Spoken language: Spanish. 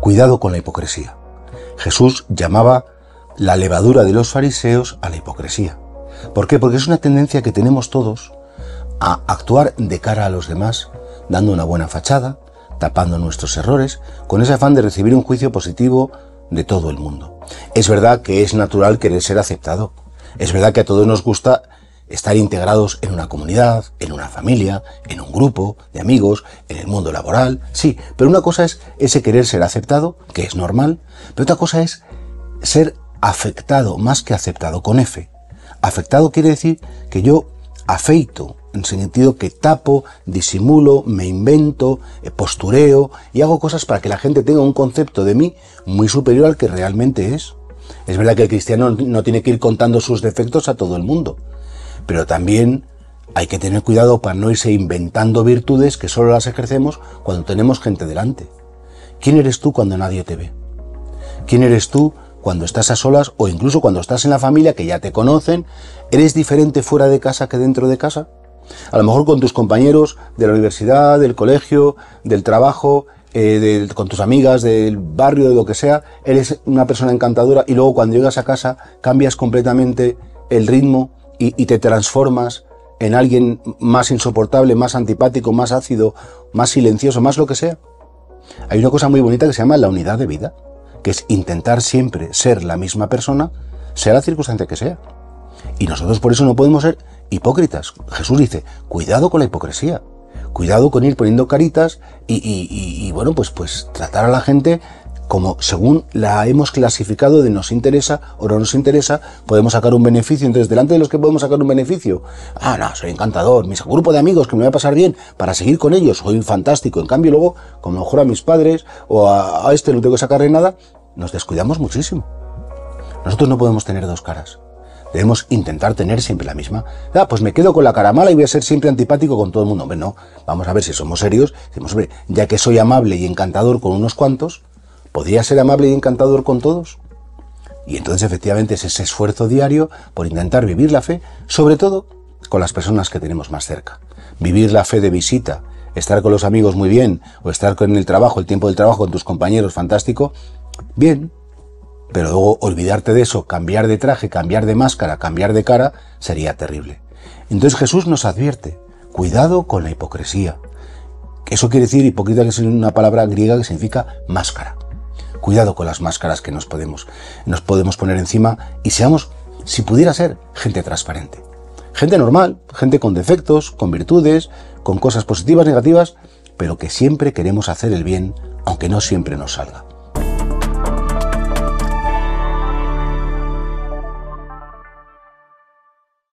Cuidado con la hipocresía. Jesús llamaba la levadura de los fariseos a la hipocresía. ¿Por qué? Porque es una tendencia que tenemos todos a actuar de cara a los demás, dando una buena fachada, tapando nuestros errores, con ese afán de recibir un juicio positivo de todo el mundo. Es verdad que es natural querer ser aceptado. Es verdad que a todos nos gusta estar integrados en una comunidad, en una familia, en un grupo de amigos, en el mundo laboral, sí, pero una cosa es ese querer ser aceptado, que es normal, pero otra cosa es ser afectado más que aceptado, con F. Afectado quiere decir que yo afeito, en sentido que tapo, disimulo, me invento, eh, postureo y hago cosas para que la gente tenga un concepto de mí muy superior al que realmente es. Es verdad que el cristiano no tiene que ir contando sus defectos a todo el mundo, pero también hay que tener cuidado para no irse inventando virtudes que solo las ejercemos cuando tenemos gente delante. ¿Quién eres tú cuando nadie te ve? ¿Quién eres tú cuando estás a solas o incluso cuando estás en la familia que ya te conocen? ¿Eres diferente fuera de casa que dentro de casa? A lo mejor con tus compañeros de la universidad, del colegio, del trabajo, eh, con tus amigas, del barrio, de lo que sea, eres una persona encantadora y luego cuando llegas a casa cambias completamente el ritmo y, te transformas en alguien más insoportable, más antipático, más ácido, más silencioso, más lo que sea. Hay una cosa muy bonita que se llama la unidad de vida, que es intentar siempre ser la misma persona, sea la circunstancia que sea. Y nosotros por eso no podemos ser hipócritas. Jesús dice, cuidado con la hipocresía, cuidado con ir poniendo caritas y, bueno, pues, pues tratar a la gente como según la hemos clasificado de nos interesa o no nos interesa, podemos sacar un beneficio. Entonces, delante de los que podemos sacar un beneficio, ah, no, soy encantador, mis grupo de amigos que me voy a pasar bien para seguir con ellos, soy fantástico. En cambio, luego, como mejor a mis padres o a, este no tengo que sacarle nada, nos descuidamos muchísimo. Nosotros no podemos tener dos caras. Debemos intentar tener siempre la misma. Ah, pues me quedo con la cara mala y voy a ser siempre antipático con todo el mundo. Hombre, no. Vamos a ver si somos serios. Decimos, hombre, ya que soy amable y encantador con unos cuantos, ¿Podría ser amable y encantador con todos? Y entonces efectivamente es ese esfuerzo diario por intentar vivir la fe, sobre todo con las personas que tenemos más cerca. Vivir la fe de visita, estar con los amigos muy bien, o estar con el trabajo, el tiempo del trabajo con tus compañeros, fantástico, bien, pero luego olvidarte de eso, cambiar de traje, cambiar de máscara, cambiar de cara, sería terrible. Entonces Jesús nos advierte, cuidado con la hipocresía. Eso quiere decir, hipócrita que es una palabra griega que significa máscara. Cuidado con las máscaras que nos podemos, nos podemos poner encima y seamos, si pudiera ser, gente transparente. Gente normal, gente con defectos, con virtudes, con cosas positivas, negativas, pero que siempre queremos hacer el bien, aunque no siempre nos salga.